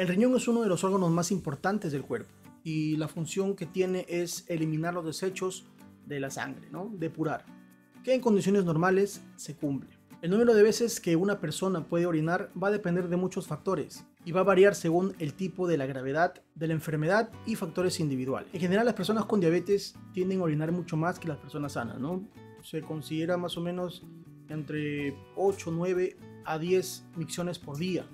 El riñón es uno de los órganos más importantes del cuerpo y la función que tiene es eliminar los desechos de la sangre, ¿no? depurar, que en condiciones normales se cumple. El número de veces que una persona puede orinar va a depender de muchos factores y va a variar según el tipo de la gravedad de la enfermedad y factores individuales. En general las personas con diabetes tienden a orinar mucho más que las personas sanas, ¿no? Se considera más o menos entre 8, 9 a 10 micciones por día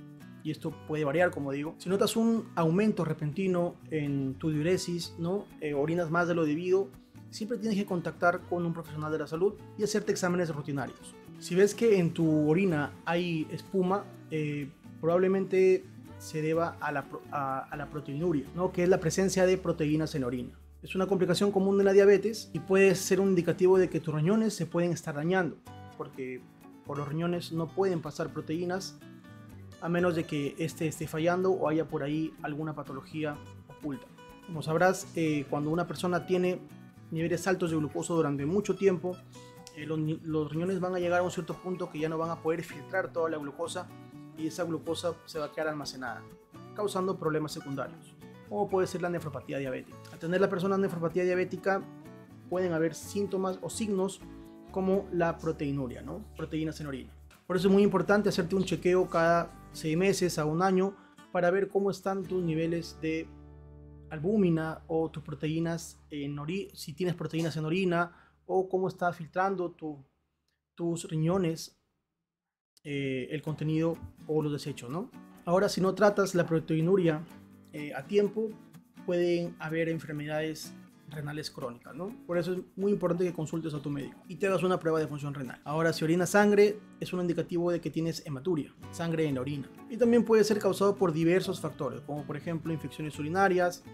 y esto puede variar, como digo. Si notas un aumento repentino en tu diuresis, ¿no? Eh, orinas más de lo debido, siempre tienes que contactar con un profesional de la salud y hacerte exámenes rutinarios. Si ves que en tu orina hay espuma, eh, probablemente se deba a la, a, la proteinuria, ¿no? que es la presencia de proteínas en orina. Es una complicación común de la diabetes y puede ser un indicativo de que tus riñones se pueden estar dañando, porque por los riñones no pueden pasar proteínas a menos de que este esté fallando o haya por ahí alguna patología oculta. Como sabrás, eh, cuando una persona tiene niveles altos de glucosa durante mucho tiempo, eh, los, riñones van a llegar a un cierto punto que ya no van a poder filtrar toda la glucosa y esa glucosa se va a quedar almacenada, causando problemas secundarios, como puede ser la nefropatía diabética. Al tener la persona nefropatía diabética, pueden haber síntomas o signos como la proteinuria, ¿no? proteínas en orina. Por eso es muy importante hacerte un chequeo cada seis meses a un año para ver cómo están tus niveles de albúmina o tus proteínas en orina, si tienes proteínas en orina o cómo está filtrando tu, tus riñones eh, el contenido o los desechos, ¿no? Ahora, si no tratas la proteinuria eh, a tiempo, pueden haber enfermedades renales crónicas, ¿no? Por eso es muy importante que consultes a tu médico y te hagas una prueba de función renal. Ahora, si orinas sangre, es un indicativo de que tienes hematuria, sangre en la orina. Y también puede ser causado por diversos factores, como por ejemplo infecciones urinarias,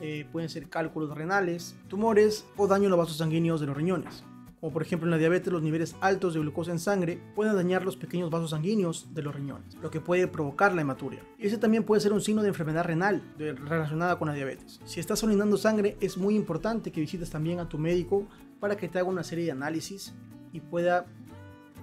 eh, pueden ser cálculos renales, tumores o daño en los vasos sanguíneos de los riñones como por ejemplo en la diabetes los niveles altos de glucosa en sangre pueden dañar los pequeños vasos sanguíneos de los riñones, lo que puede provocar la hematuria. Y ese también puede ser un signo de enfermedad renal relacionada con la diabetes. Si estás orinando sangre, es muy importante que visites también a tu médico para que te haga una serie de análisis y pueda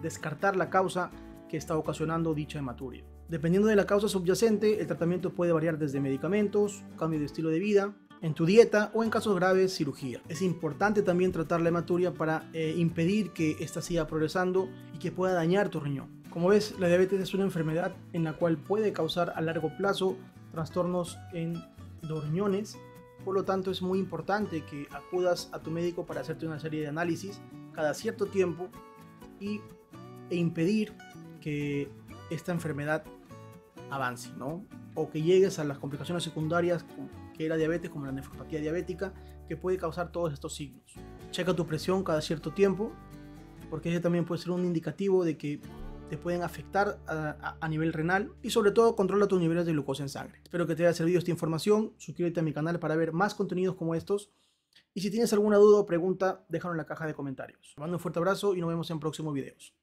descartar la causa que está ocasionando dicha hematuria. Dependiendo de la causa subyacente, el tratamiento puede variar desde medicamentos, cambio de estilo de vida, en tu dieta o en casos graves cirugía. Es importante también tratar la hematuria para eh, impedir que ésta siga progresando y que pueda dañar tu riñón. Como ves, la diabetes es una enfermedad en la cual puede causar a largo plazo trastornos en los riñones. Por lo tanto, es muy importante que acudas a tu médico para hacerte una serie de análisis cada cierto tiempo y, e impedir que esta enfermedad avance, ¿no? O que llegues a las complicaciones secundarias que la diabetes, como la nefropatía diabética, que puede causar todos estos signos. Checa tu presión cada cierto tiempo, porque ese también puede ser un indicativo de que te pueden afectar a, nivel renal y sobre todo controla tus niveles de glucosa en sangre. Espero que te haya servido esta información, suscríbete a mi canal para ver más contenidos como estos y si tienes alguna duda o pregunta, déjalo en la caja de comentarios. Te mando un fuerte abrazo y nos vemos en próximos videos.